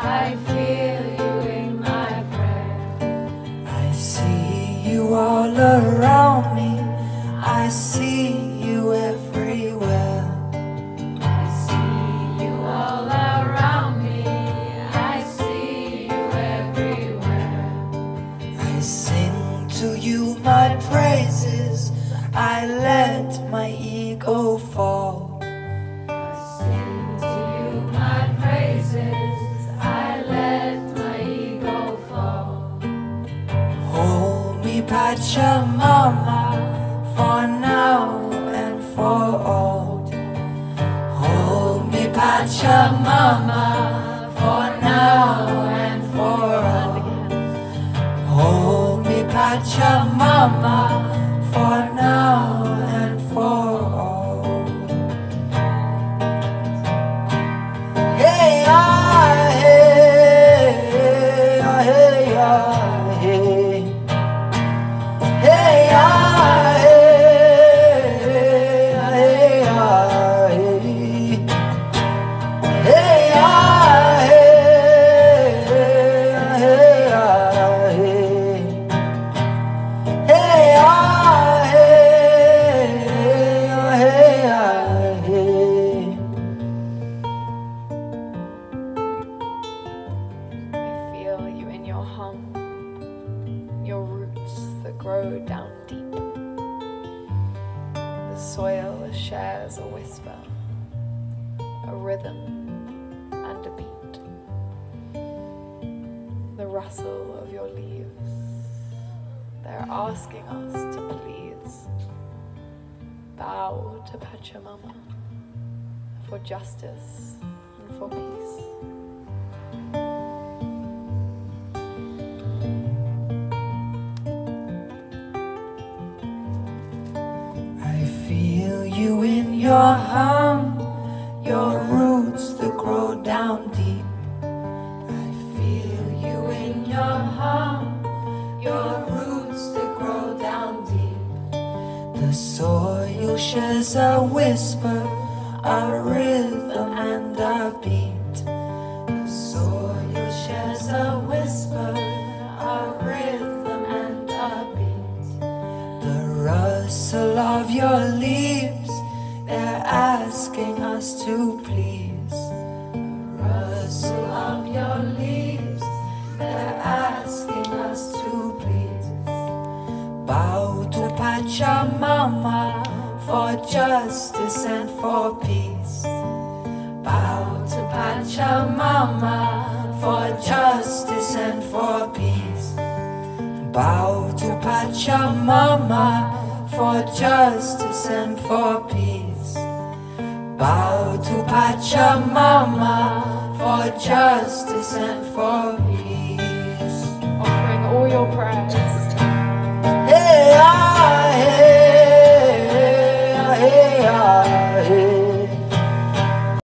I feel you in my prayer. I see you all around me. I see you everywhere. I see you all around me. I see you everywhere. I sing to you my praises. I let my ego fall. Hold me, Pachamama, for now and for old. Hold me, Pachamama, for now and for old. Hold me, Pachamama, for grow down deep. The soil shares a whisper, a rhythm, and a beat. The rustle of your leaves, they're asking us to please bow to Pachamama for justice and for peace. You in your hum, your roots that grow down deep. I feel you in your hum, your roots that grow down deep. The soil shares a whisper, a rhythm and a beat. The soil shares a whisper, a rhythm and a beat. The rustle of your leaves, they're asking us to please. Rustle of your leaves, they're asking us to please. Bow to Pachamama for justice and for peace. Bow to Pachamama for justice and for peace. Bow to Pachamama for justice and for peace. Bow to Pachamama for justice and for peace. offering all your prayers